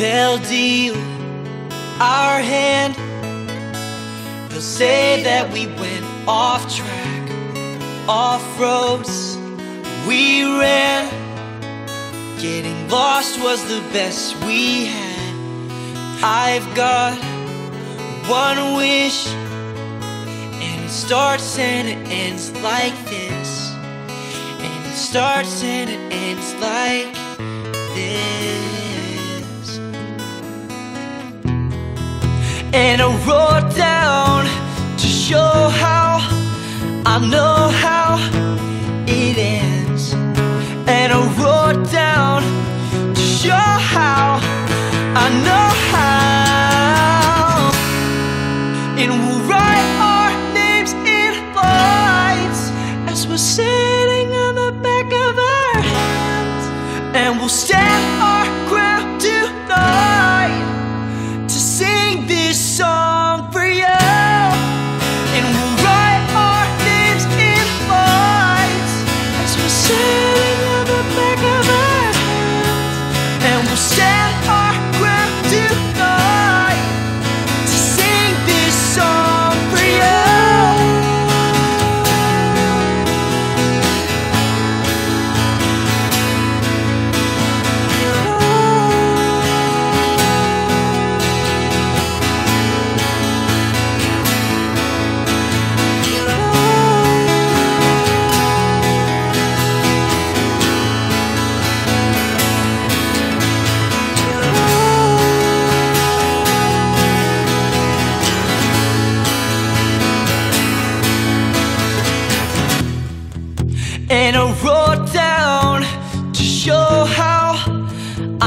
They'll deal our hand. They'll say that we went off track, off roads. We ran. Getting lost was the best we had. I've got one wish, and it starts and it ends like this. And it starts and it ends like this. And I wrote down to show how I know how it ends. And I wrote down to show how I know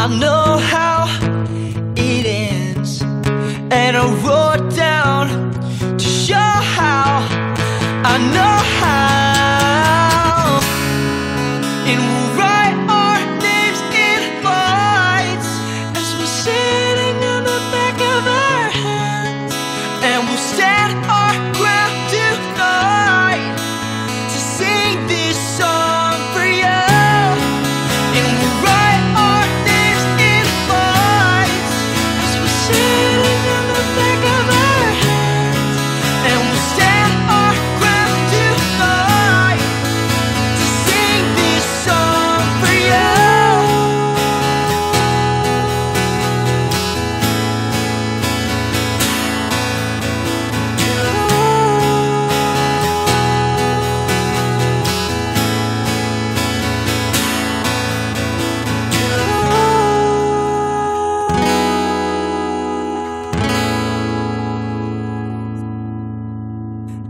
I know how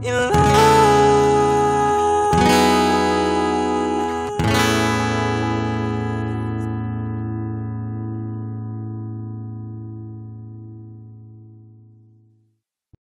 in love.